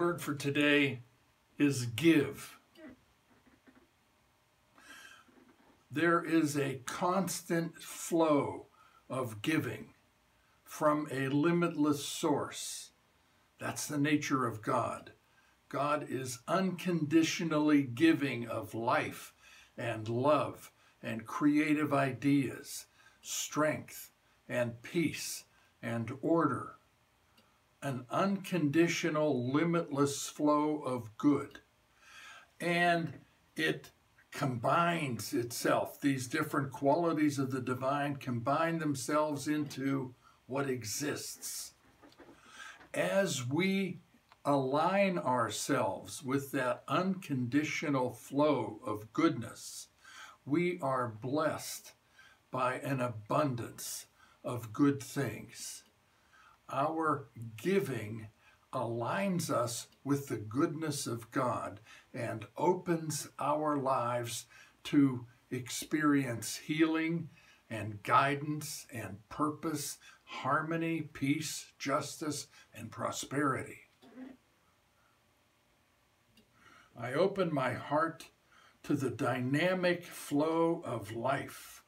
word for today is give. There is a constant flow of giving from a limitless source. That's the nature of God. God is unconditionally giving of life and love and creative ideas, strength and peace and order an unconditional, limitless flow of good. And it combines itself. These different qualities of the divine combine themselves into what exists. As we align ourselves with that unconditional flow of goodness, we are blessed by an abundance of good things our giving aligns us with the goodness of God and opens our lives to experience healing and guidance and purpose, harmony, peace, justice, and prosperity. I open my heart to the dynamic flow of life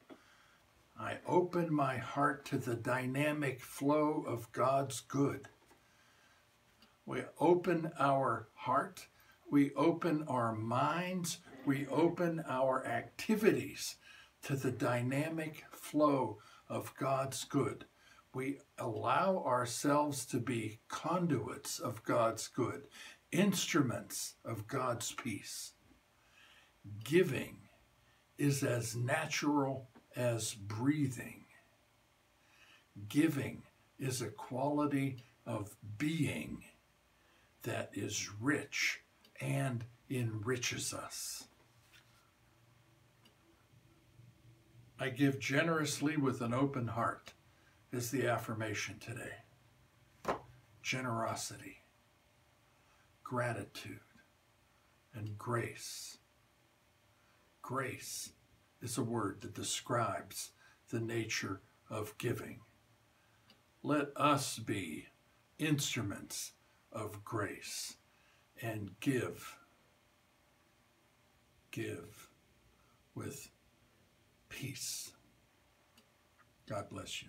I open my heart to the dynamic flow of God's good. We open our heart, we open our minds, we open our activities to the dynamic flow of God's good. We allow ourselves to be conduits of God's good, instruments of God's peace. Giving is as natural as breathing. Giving is a quality of being that is rich and enriches us. I give generously with an open heart is the affirmation today. Generosity, gratitude, and grace. Grace is a word that describes the nature of giving. Let us be instruments of grace and give, give with peace. God bless you.